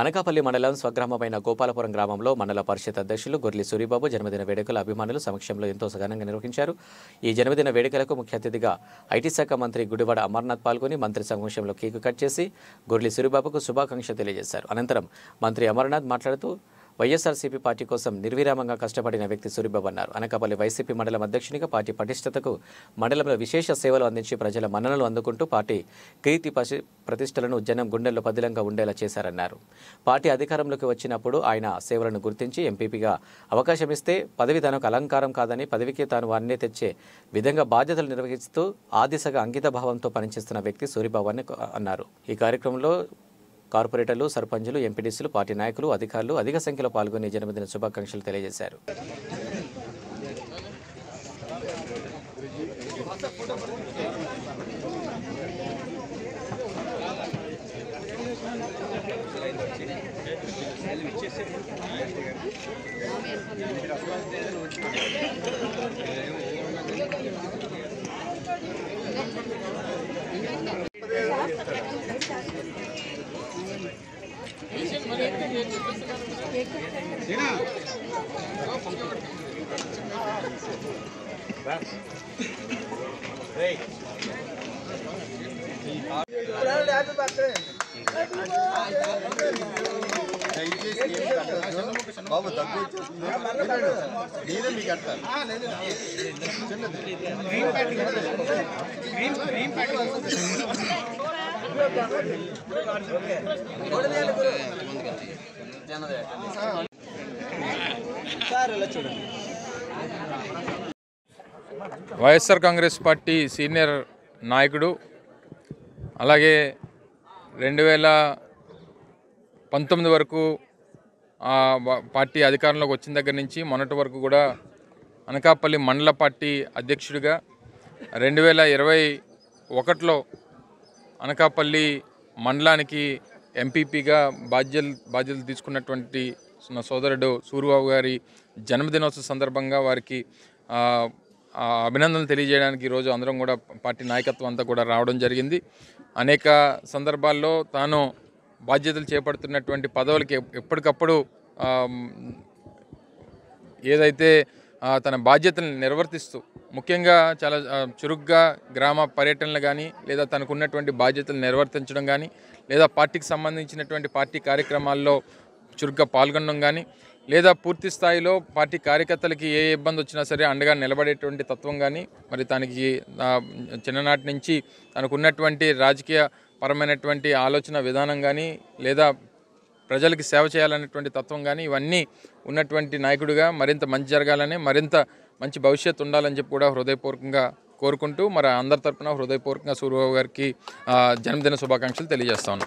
అనకాపల్లి మండలం స్వగ్రామమైన గోపాలపురం గ్రామంలో మండల పరిషత్ అధ్యక్షులు గొర్లి సూరిబాబు జన్మదిన వేడుకల అభిమానులు సమక్షంలో ఎంతో ఘనంగా నిర్వహించారు. ఈ జన్మదిన వేడుకలకు ముఖ్య అతిథిగా ఐటీ శాఖ మంత్రి గుడివాడ అమర్నాథ్ పాల్గొని మంత్రి సమక్షంలో కేకు కట్ చేసి గొర్లి సూరిబాబుకు శుభాకాంక్షలు తెలియజేశారు. అనంతరం మంత్రి అమర్నాథ్ మాట్లాడుతూ వైఎస్ఆర్సీపీ పార్టీ కోసం నిర్విరామంగా కష్టపడిన వ్యక్తి సూరిబాబు అన్నారు. అనకాపల్లి వైసీపీ మండలం అధ్యక్షునిగా పార్టీ పటిష్టతకు మండలంలో విశేష సేవలు అందించి ప్రజల మన్ననలు అందుకుంటూ పార్టీ కీర్తి పసి- ప్రతిష్టలను జనం గుండెల్లో పదిలంగా ఉండేలా చేశారన్నారు. పార్టీ అధికారంలోకి వచ్చినప్పుడు ఆయన సేవలను గుర్తించి ఎంపీపీగా అవకాశం ఇస్తే పదవి తనకు అలంకారం కాదని పదవికి తాను వారిని తెచ్చే విధంగా బాధ్యతలు నిర్వహిస్తూ ఆ దిశగా అంకిత భావంతో పనిచేస్తున్న వ్యక్తి సూరిబాబు అని అన్నారు. ఈ కార్యక్రమంలో కార్పొరేటర్లు సర్పంచులు ఎంపీటీసీలు పార్టీ నాయకులు అధికారులు అధిక సంఖ్యలో పాల్గొని జన్మదిన శుభాకాంక్షలు తెలియజేశారు. బాబు దగ్గు వచ్చేస్తుంది. నేనే మీకు అంటాను వైఎస్ఆర్ కాంగ్రెస్ పార్టీ సీనియర్ నాయకుడు అలాగే రెండు వేల పంతొమ్మిది వరకు ఆ, పార్టీ అధికారంలోకి వచ్చిన దగ్గర నుంచి మొన్నటి వరకు కూడా అనకాపల్లి మండల పార్టీ అధ్యక్షుడిగా రెండు వేల ఇరవై ఒకటిలో అనకాపల్లి మండలానికి ఎంపీపీగా బాధ్యతలు బాధ్యతలు తీసుకున్నటువంటి నా సోదరుడు సూరిబాబు గారి జన్మదినోత్సవ సందర్భంగా వారికి అభినందనలు తెలియజేయడానికి ఈరోజు అందరం కూడా పార్టీ నాయకత్వం అంతా కూడా రావడం జరిగింది. అనేక సందర్భాల్లో తాను బాధ్యతలు చేపడుతున్నటువంటి పదవులకి ఎప్పటికప్పుడు ఏదైతే తన బాధ్యతలను నిర్వర్తిస్తూ ముఖ్యంగా చాలా చురుగ్గా గ్రామ పర్యటనలు కానీ లేదా తనకు ఉన్నటువంటి బాధ్యతలు నిర్వర్తించడం కానీ లేదా పార్టీకి సంబంధించినటువంటి పార్టీ కార్యక్రమాల్లో చురుగ్గా పాల్గొనడం కానీ లేదా పూర్తి స్థాయిలో పార్టీ కార్యకర్తలకి ఏ ఇబ్బంది వచ్చినా సరే అండగా నిలబడేటువంటి తత్వం కానీ మరి తనకి చిన్ననాటి నుంచి తనకున్నటువంటి రాజకీయ పరమైనటువంటి ఆలోచన విధానం కానీ లేదా ప్రజలకి సేవ చేయాలనేటువంటి తత్వం కానీ ఇవన్నీ ఉన్నటువంటి నాయకుడిగా మరింత మంచి జరగాలని మరింత మంచి భవిష్యత్తు ఉండాలని చెప్పి కూడా హృదయపూర్వకంగా కోరుకుంటూ మరి అందరి తరఫున హృదయపూర్వకంగా సూర్యబాబు గారికి ఆ, జన్మదిన శుభాకాంక్షలు తెలియజేస్తాను